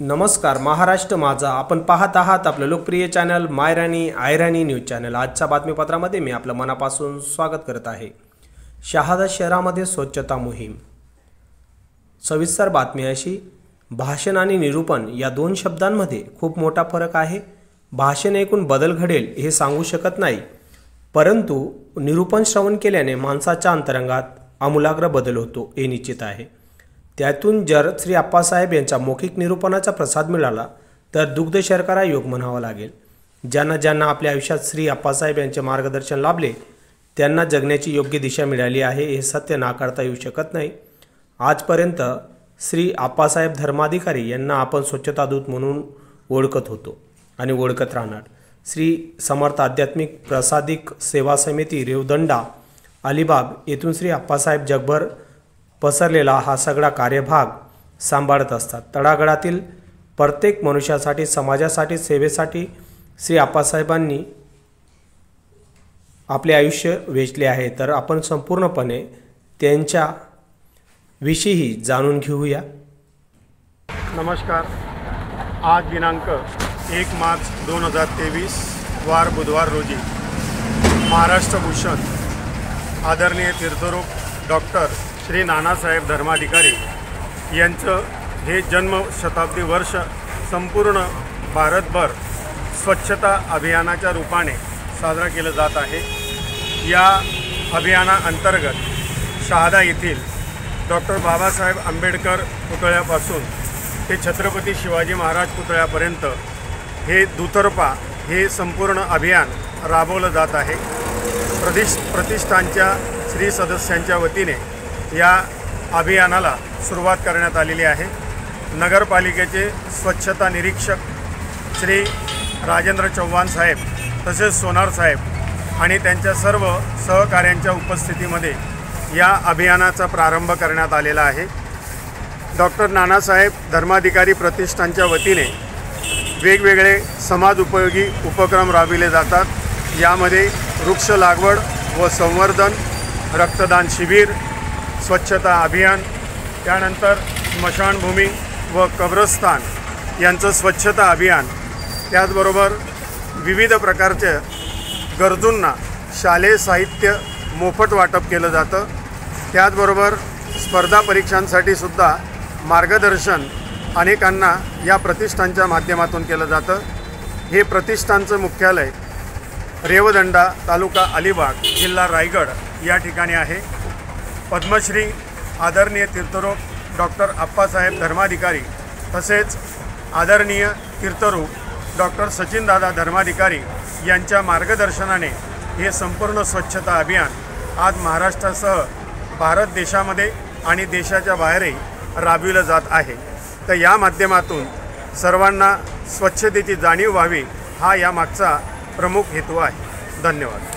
नमस्कार महाराष्ट्र माझा. आपण पाहत आहात आपलं लोकप्रिय चॅनल मायराणी आयराणी न्यूज चॅनल. आजच्या बातमीपत्रामध्ये मी आपलं मनापासून स्वागत करत आहे. शहादा शहरामध्ये स्वच्छता मोहीम. सविस्तर बातमी अशी भाषण आणि निरूपण या दोन शब्दांमध्ये खूप मोठा फरक आहे. भाषण ऐकून बदल घडेल हे सांगू शकत नाही. परंतु निरूपण श्रवण केल्याने माणसाच्या अंतरंगात आमूलाग्र बदल होतो हे निश्चित आहे. त्यातून जर श्री आप्पासाहेब यांच्या मौखिक निरूपणाचा प्रसाद मिळाला तर दुग्ध शर्करा योग म्हणावा लागेल. ज्यांना ज्यांना आपल्या आयुष्यात श्री आप्पासाहेब यांचे मार्गदर्शन लाभले त्यांना जगण्याची योग्य दिशा मिळाली आहे हे सत्य नाकारता येऊ शकत नाही. आजपर्यंत श्री आप्पासाहेब धर्माधिकारी यांना आपण स्वच्छतादूत म्हणून ओळखत होतो आणि ओळखत राहणार. श्री समर्थ आध्यात्मिक प्रसादिक सेवा समिती रेवदंडा अलिबाग येथून श्री आप्पासाहेब जगभर पसरलेला हा सगळा कार्यभाग सांभाळत असतात. तळागळातील प्रत्येक मनुष्यासाठी समाजासाठी सेवेसाठी श्री आप्पासाहेबांनी आपले आयुष्य वेचले आहे. तर आपण संपूर्णपणे त्यांच्या विषयी जाणून घेऊया. नमस्कार. आज दिनांक एक मार्च दोन हजार तेवीस वार बुधवार रोजी महाराष्ट्र भूषण आदरणीय तीर्थरूप डॉक्टर श्री नानासाहेब धर्माधिकारी यांचं हे जन्मशताब्दी वर्ष संपूर्ण भारतभर स्वच्छता अभियानाच्या रूपाने साजरा केलं जात आहे. या अभियानाअंतर्गत शहादा येथील डॉक्टर बाबासाहेब आंबेडकर पुतळ्यापासून ते छत्रपती शिवाजी महाराज पुतळ्यापर्यंत हे दुतर्फा हे संपूर्ण अभियान राबवलं जात आहे. प्रदिश प्रतिष्ठानच्या श्री सदस्यांच्या वतीने या अभियानाला सुरुवात करण्यात आलेली आहे. नगरपालिकेचे स्वच्छता निरीक्षक श्री राजेंद्र चव्हाण साहेब तसेच सोनार साहेब आणि त्यांच्या सर्व सहकाऱ्यांच्या उपस्थितीमध्ये या अभियानाचा प्रारंभ करण्यात आलेला आहे. डॉक्टर नानासाहेब धर्माधिकारी प्रतिष्ठानच्या वतीने वेगवेगळे समाज उपयोगी उपक्रम राबविले जातात. यामध्ये वृक्ष लागवड व संवर्धन रक्तदान शिबिर स्वच्छता अभियान त्यानंतर स्मशानभूमी व कब्रस्थान यांचं स्वच्छता अभियान त्याचबरोबर विविध प्रकारच्या गरजूंना शालेय साहित्य मोफत वाटप केलं जातं. त्याचबरोबर स्पर्धा परीक्षांसाठी सुद्धा मार्गदर्शन अनेकांना या प्रतिष्ठानच्या माध्यमातून केलं जातं. हे प्रतिष्ठानचं मुख्यालय रेवदंडा तालुका अलिबाग जिल्हा रायगड या ठिकाणी आहे. पद्मश्री आदरणीय तीर्थरूप डॉक्टर आप्पासाहेब धर्माधिकारी तसेच आदरणीय तीर्थरूप डॉक्टर सचिनदादा धर्माधिकारी यांच्या मार्गदर्शनाने हे संपूर्ण स्वच्छता अभियान आज महाराष्ट्रासह भारत देशामध्ये आणि देशाच्या बाहेरही राबविलं जात आहे. तर या माध्यमातून सर्वांना स्वच्छतेची जाणीव व्हावी हा यामागचा प्रमुख हेतू आहे. धन्यवाद.